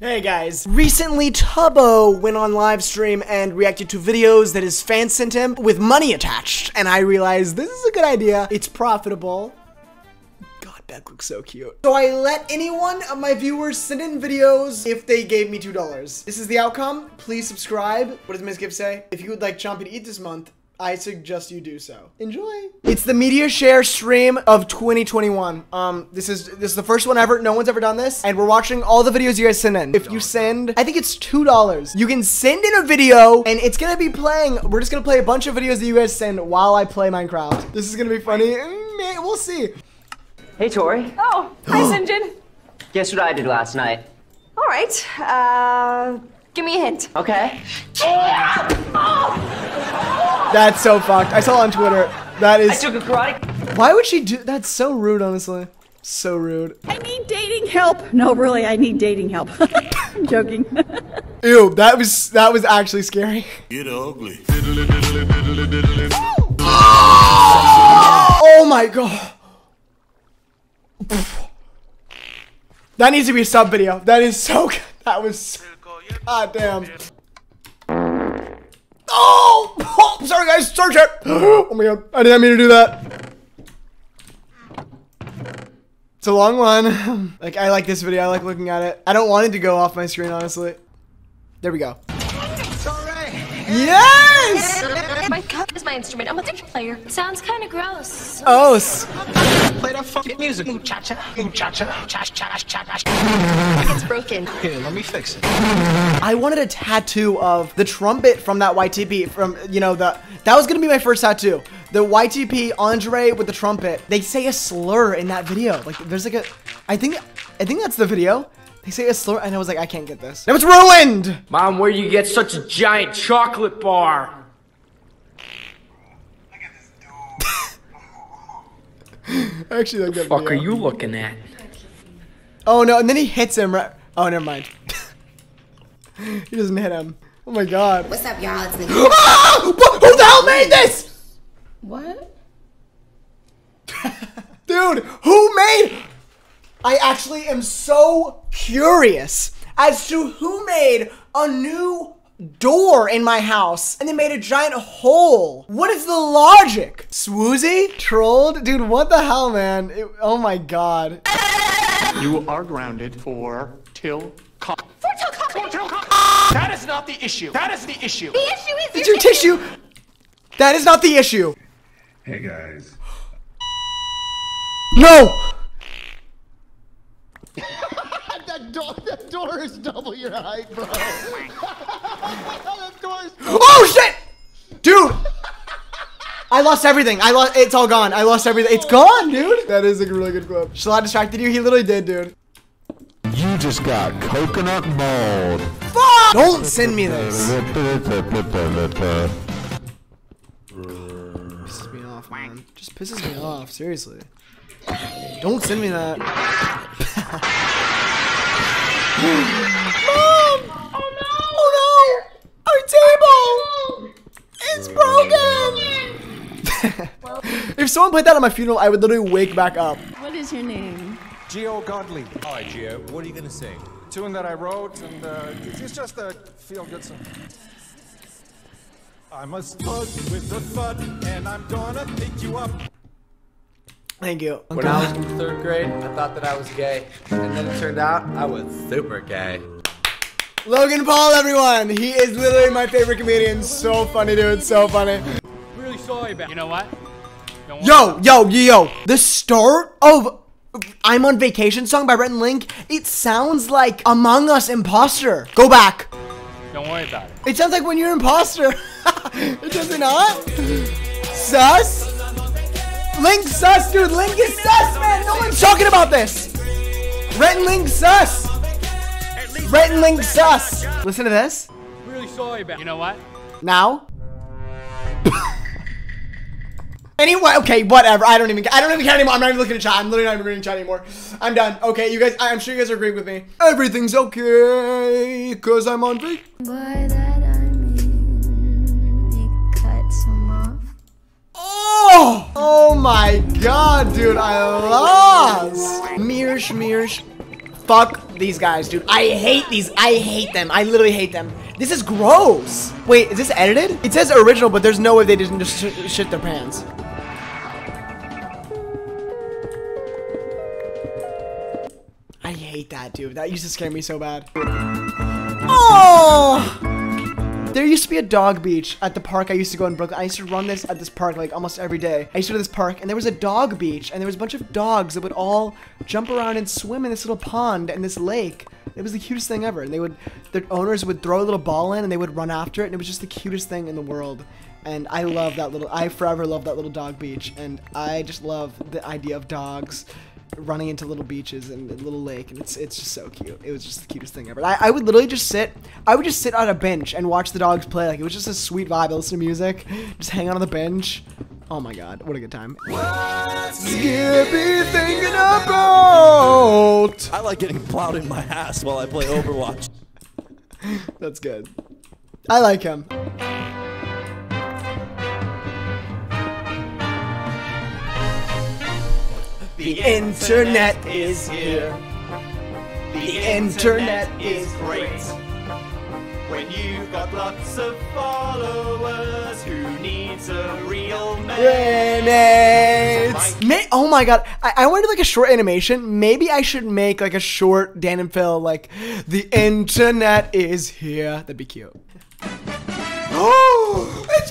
Hey guys, recently Tubbo went on live stream and reacted to videos that his fans sent him with money attached, and I realized this is a good idea. It's profitable. God, Beck looks so cute. So I let anyone of my viewers send in videos if they gave me $2. This is the outcome. Please subscribe. What does Miss Gift say? If you would like Chompy to eat this month, I suggest you do so. Enjoy. It's the media share stream of 2021. Um, this is this is the first one ever. No one's ever done this, and we're watching all the videos you guys send in. If you send, I think it's two dollars. You can send in a video, and it's gonna be playing. We're just gonna play a bunch of videos that you guys send while I play Minecraft. This is gonna be funny. Mm, We'll see. Hey, Tori. Oh, hi, Sinjin. Guess what I did last night? All right. Uh, give me a hint. Okay. That's so fucked. I saw it on Twitter. That is. I took a karate. Why would she do? That's so rude, honestly. So rude. I need dating help. No, really, I need dating help. I'm joking. Ew, that was that was actually scary. Get ugly. Oh my god. That needs to be a sub video. That is so good. That was so, god damn. Oh! oh! Sorry guys, sorry chat. Oh my god, I didn't mean to do that. It's a long one. Like I like this video, I like looking at it. I don't want it to go off my screen, honestly. There we go. Yes! My is my instrument. I'm a guitar player. Sounds kind of gross. Oh, s- Play that fucking music. Ooh, cha cha, ooh, cha cha, cha cha cha cha. It's broken. Here, let me fix it. I wanted a tattoo of the trumpet from that YTP from you know the that was gonna be my first tattoo. The YTP Andre with the trumpet. They say a slur in that video. Like there's like a I think I think that's the video. They say a slur and I was like I can't get this. Now it's ruined. Mom, where do you get such a giant chocolate bar? actually like that Fuck are video. you looking at? Oh no, and then he hits him right. Oh never mind. he doesn't hit him. Oh my god. What's up, y'all? It's Nikki. Ah! Wh- Who the hell made this? What? Dude, who made? I actually am so curious as to who made a new door in my house and they made a giant hole. What is the logic? Swoozy? Trolled? Dude, what the hell, man? It- oh my god. You are grounded for till cock. For till coffee. That is not the issue. That is the issue. The issue is It's your tissue. That is not the issue. Hey guys. No! That door, that door is double your height, bro. that door is. Oh shit! Dude! I lost everything. I lost. It's all gone. I lost everything. It's gone, dude. That is a really good clip. Shalad distracted you. He literally did, dude. You just got coconut mold. Fuck! Don't send me this. Pisses me off, man. Just pisses me off. Seriously. Don't send me that. Mom! Oh no! Oh no! Our table! It's broken! if someone played that at my funeral, I would literally wake back up. what is your name? Geo Godly. All right, Geo. What are you gonna sing? Tune that I wrote, and uh, it's just a feel-good song. I'm a spud with a thud, and I'm gonna pick you up. Thank you. When I was in third grade, I thought that I was gay. And then it turned out I was super gay. Logan Paul, everyone! He is literally my favorite comedian. So funny, dude. So funny. Really sorry about You know what? Yo, yo, yo, yo. The start of I'm on Vacation song by Rhett and Link, it sounds like Among Us Imposter. Go back. Don't worry about it. It sounds like when you're imposter. it does it not? Sus? Link sus, dude. Link is sus, man. No one's talking about this. Rhett and Link sus. Rhett and Link sus. Listen to this. Really sorry about You know what? Now. Anyway, okay, whatever. I don't even. I don't even care anymore. I'm not even looking at chat. I'm literally not even reading chat anymore. I'm done. Okay, you guys. I'm sure you guys are agreeing with me. Everything's okay because I'm on break. By that I mean you cut some off. Oh! Oh my god, dude! I lost. Mirsh, Mirsh. Fuck these guys, dude. I hate these. I hate them. I literally hate them. This is gross. Wait, is this edited? It says original, but there's no way they didn't just sh shit their pants. I hate that, dude. That used to scare me so bad. Oh! There used to be a dog beach at the park I used to go in Brooklyn. I used to run this at this park like almost every day. I used to go to this park and there was a dog beach and there was a bunch of dogs that would all jump around and swim in this little pond and this lake. It was the cutest thing ever. And they would, their owners would throw a little ball in and they would run after it and it was just the cutest thing in the world. And I love that little, I forever love that little dog beach. And I just love the idea of dogs running into little beaches and a little lake and it's it's just so cute. It was just the cutest thing ever. I, I would literally just sit i would just sit on a bench and watch the dogs play. Like it was just a sweet vibe. I listen to music just hang out on the bench. Oh my god what a good time. Skippy thinking about I like getting plowed in my ass while I play Overwatch. that's good. I like him The internet is here. The internet is great. When you've got lots of followers, who needs a real man? May oh my god, I, I want to do like a short animation. Maybe I should make like a short Dan and Phil like the internet is here. That'd be cute. Oh, it's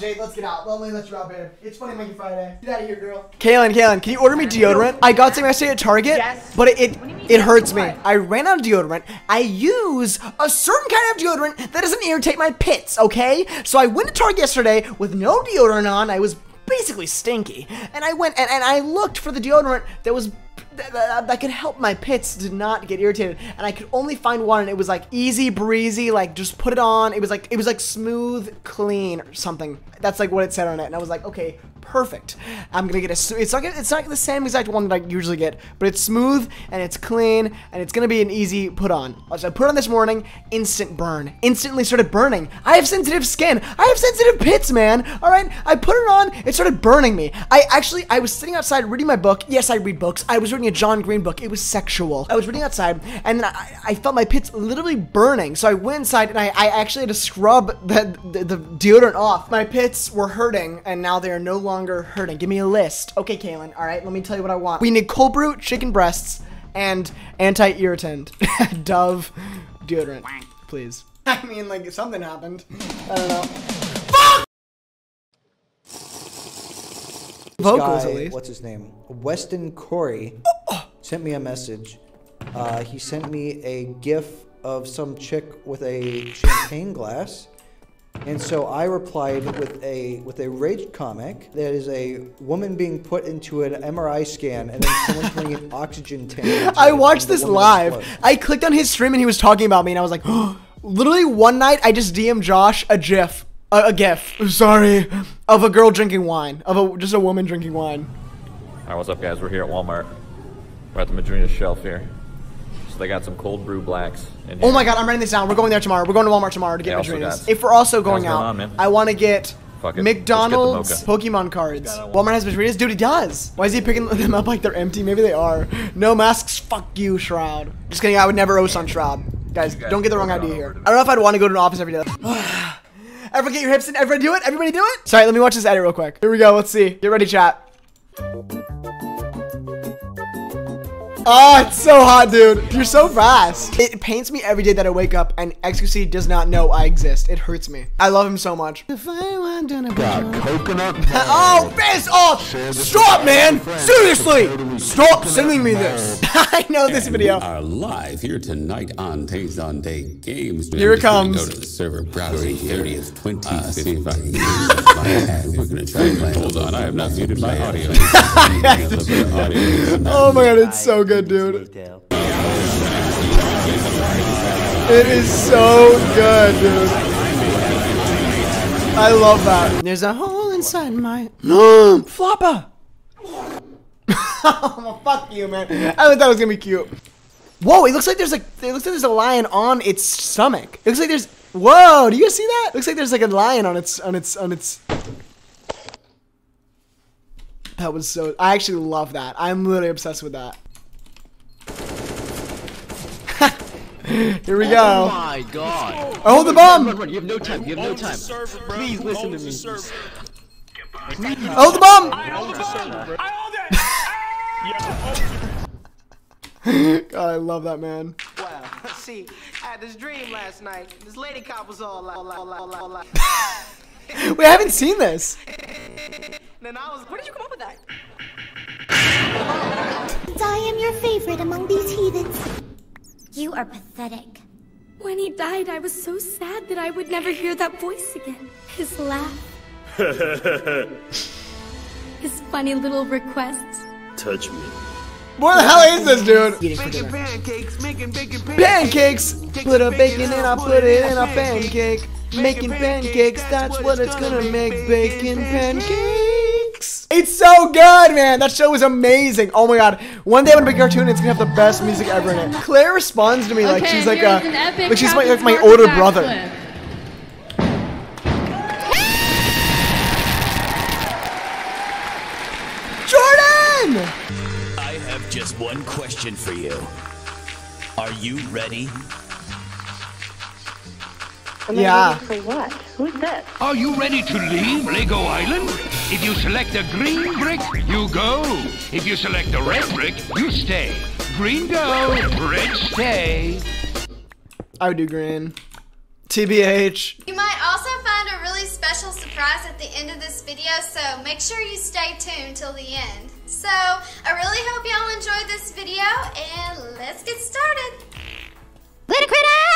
Jade, let's get out. Let me let you out, babe. It's Funny Monkey Friday. Get out of here, girl. Kaylin, Kaylin, can you order me deodorant? I got some yesterday at Target, Yes. but it, it, it hurts me. I ran out of deodorant. I use a certain kind of deodorant that doesn't irritate my pits, okay? So I went to Target yesterday with no deodorant on. I was basically stinky. And I went and, and I looked for the deodorant that was that, that, that could help my pits to not get irritated. And i could only find one and it was like easy breezy like just put it on. It was like it was like smooth clean or something. That's like what it said on it. And i was like okay perfect. I'm gonna get a. it's not it's not the same exact one that i usually get but it's smooth and it's clean and it's gonna be an easy put on. So i put on this morning instant burn instantly started burning. I have sensitive skin. I have sensitive pits man. All right? I put it on it started burning me. I actually i was sitting outside reading my book. Yes i read books. I was reading a john green book. It was sexual. I was reading outside and i, I felt my pits literally burning. So i went inside and i, I actually had to scrub the, the, the deodorant off. My pits were hurting and now they are no longer hurting. Give me a list. Okay kaylin all right let me tell you what i want. We need cold brew chicken breasts and anti-irritant. Dove deodorant please. I mean like something happened. I don't know. Vocals guy, at least What's his name? Weston Koury sent me a message. Uh, he sent me a GIF of some chick with a champagne glass, and so I replied with a with a rage comic that is a woman being put into an MRI scan and then someone putting an oxygen tank. I watched this live. explodes. I clicked on his stream and he was talking about me, and I was like, literally one night I just DM Josh a GIF, a, a GIF, sorry, of a girl drinking wine, of a just a woman drinking wine. Alright, what's up, guys? We're here at Walmart. We're at the Madrina shelf here. They got some cold brew blacks. Oh my god, I'm writing this down. We're going there tomorrow. We're going to Walmart tomorrow to get Madrinas. If we're also going How's going out, on. I want to get McDonald's. Pokemon cards. Walmart has Madrinas? Dude, he does. Why is he picking them up like they're empty? Maybe they are. No masks? Fuck you, Shroud. Just kidding, I would never roast on Shroud. Guys, guys don't get the wrong idea here. I don't know if I'd want to go to an office every day. Everyone get your hips in. Everybody do it. Everybody do it. Sorry, let me watch this edit real quick. Here we go. Let's see. Get ready, chat. Oh, it's so hot, dude. You're so fast. It pains me every day that I wake up and XQC does not know I exist. It hurts me. I love him so much. Got coconut Oh, piss off! Stop, man! Seriously! Stop sending me this. I know this video. are live here tonight on Taste on Day Games. Here it I'm just gonna comes. Go to the server browser 30th 2055. We're gonna try and play. Hold on, I have not muted my audio. Oh my god, it's so good, dude. It is so good, dude. I love that. There's a hole inside my flopper. oh, fuck you, man. I thought that was gonna be cute. Whoa, it looks like there's like it looks like there's a lion on its stomach. It looks like there's Whoa, do you guys see that? looks like there's like a lion on its on its on its That was so I actually love that. I'm literally obsessed with that. Here we go. Oh my god. Oh, hold the bomb! Run, run, You have no time. You have no time. Please listen to me. Hold the bomb! I hold it. God, I love that man. Wow. See, I had this dream last night. This lady cop was all like, all like, all like, all like. Wait, I haven't seen this. Then I was. Where did you come up with that? I am your favorite among these heathens. You are pathetic. When he died, I was so sad that I would never hear that voice again. His laugh, his funny little requests. Touch me. What the hell is this, dude? Making pancakes, making bacon Pancakes! Put a bacon and I put it in a pancake. Making pancakes, that's what it's gonna make. Bacon pancakes. It's so good, man. That show was amazing. Oh my god. One day I'm gonna make a cartoon and it's gonna have the best music ever in it. Claire responds to me like she's like a epic like she's my like my older backflip. brother. Jordan! I have just one question for you. Are you ready? Yeah. For what? Who's this? Are you ready to leave Lego Island? If you select the green brick, you go. If you select the red brick, you stay. Green go, red stay. I would do green. TBH. You might also find a really special surprise at the end of this video, so make sure you stay tuned till the end. So, I really hope y'all enjoyed this video, and let's get started. Little critter!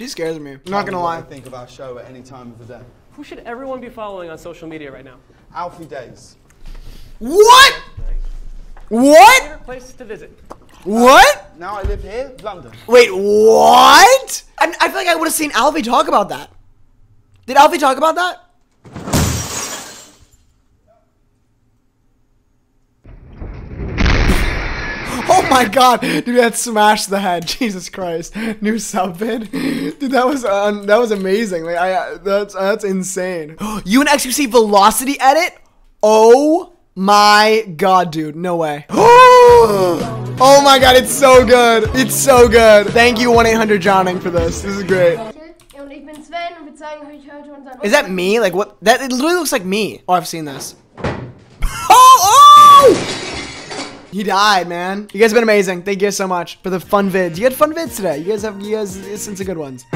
She scares me. I'm not gonna lie. think of our show at any time of the day. Who should everyone be following on social media right now? Alfie Deyes. What? What? Favorite places to visit? What? Now I live here, London. Wait, what? I, I feel like I would have seen Alfie talk about that. Did Alfie talk about that? Oh my god, dude, that smashed the head. Jesus Christ, new sub vid, dude. That was uh, that was amazing. Like, I uh, that's that's insane. you and XQC Velocity edit? Oh my god, dude, no way. oh my god, it's so good. It's so good. Thank you, one eight hundred Johnning, for this. This is great. Is that me? Like what? That it literally looks like me. Oh, I've seen this. Oh, oh! He died, man. You guys have been amazing. Thank you guys so much for the fun vids. You had fun vids today. You guys have you guys sent some good ones.